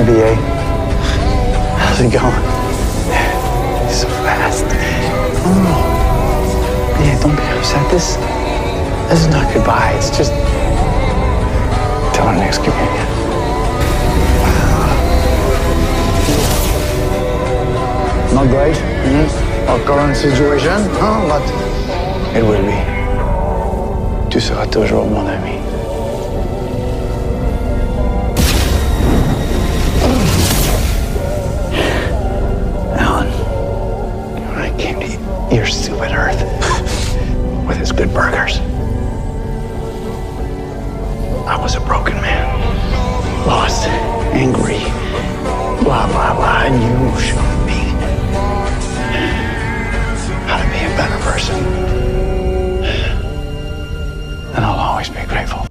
Hey. How's it going? So fast. Oh. Yeah, don't be upset. This, this is not goodbye. It's just till our next communion. Not great, hmm? our current situation, huh? but it will be. Tu seras toujours mon ami. good burgers. I was a broken man, lost, angry, blah, blah, blah, and you showed me how to be a better person. And I'll always be grateful.